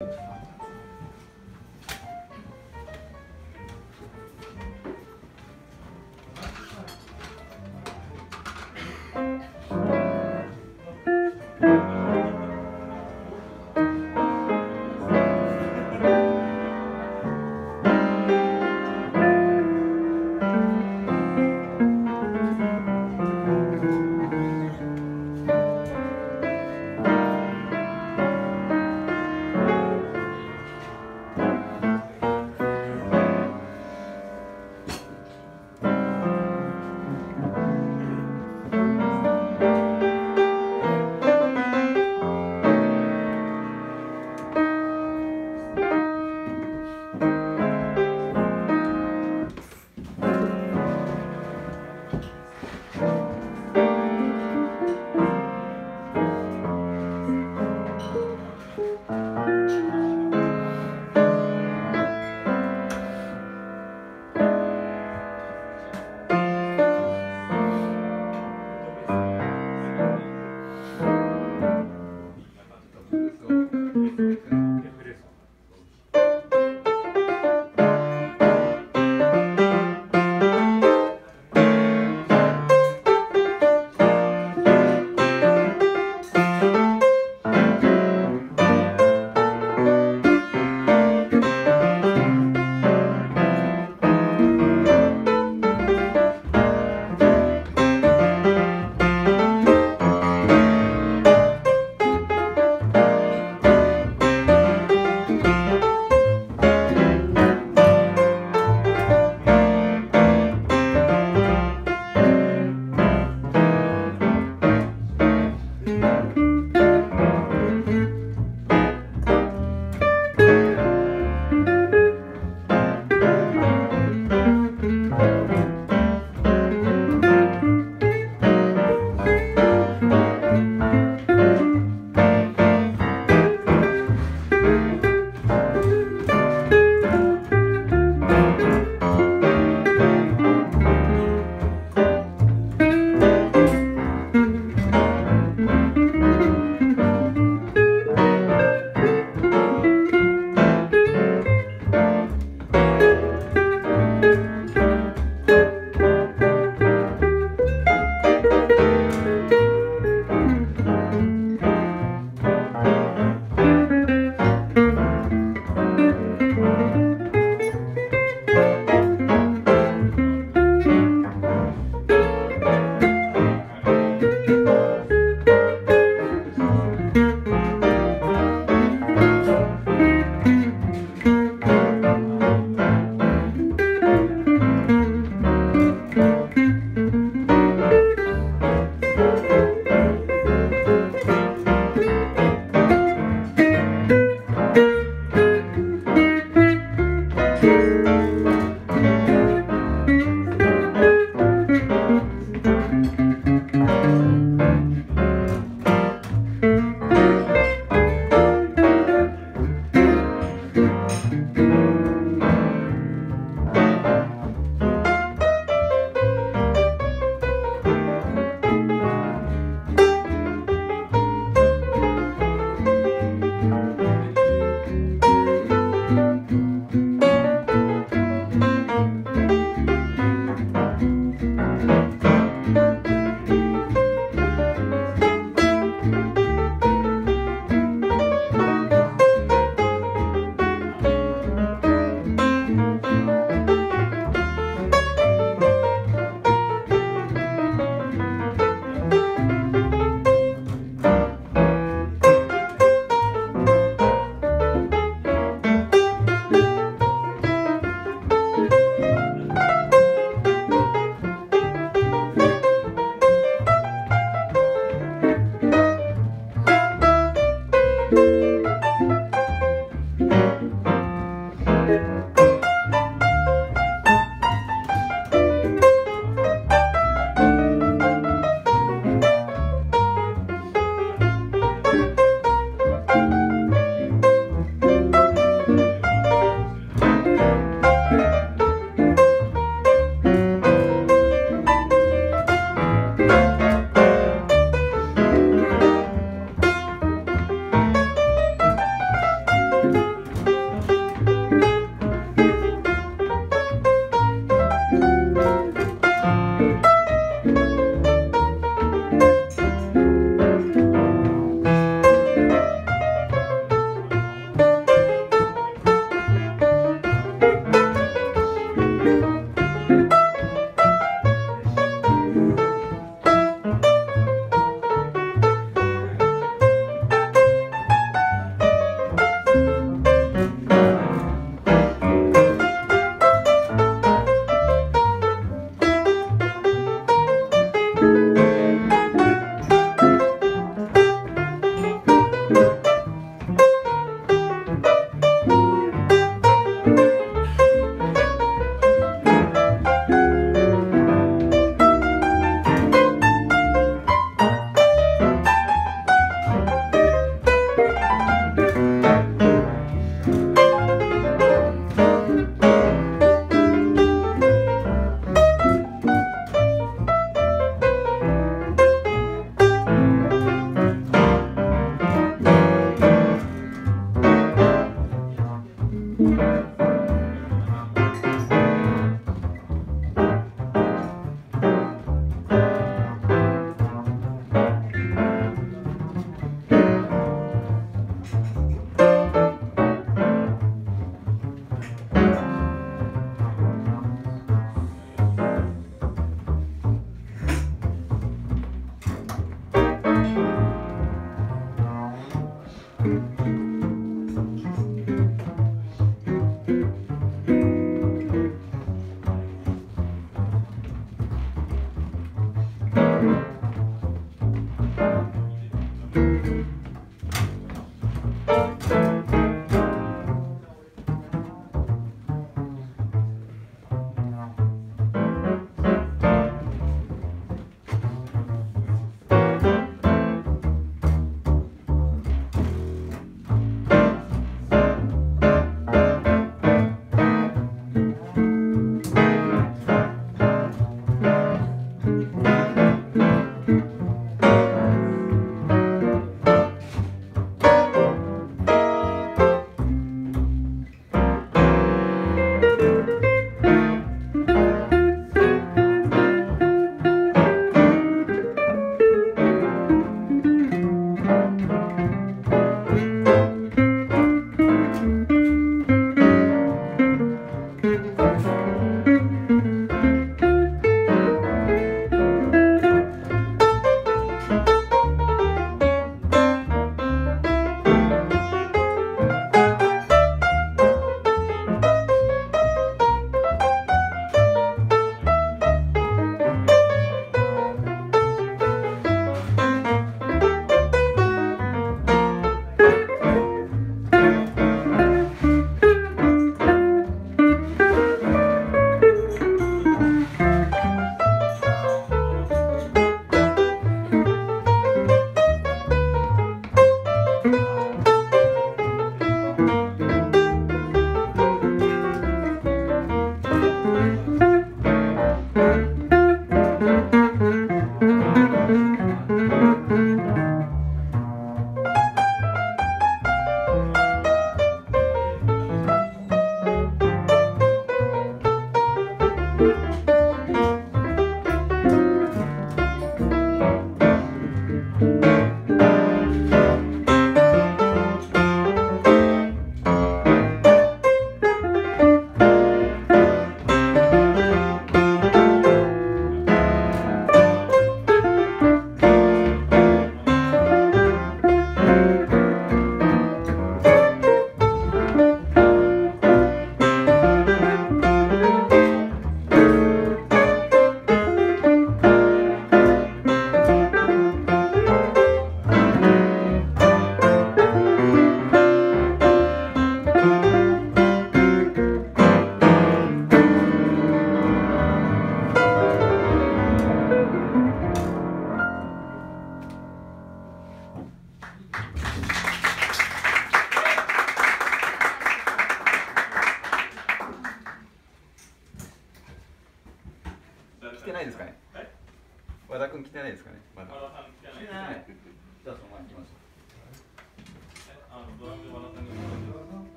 you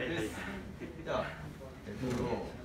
はいはい、じゃあ、えっと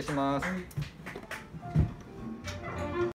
休憩します。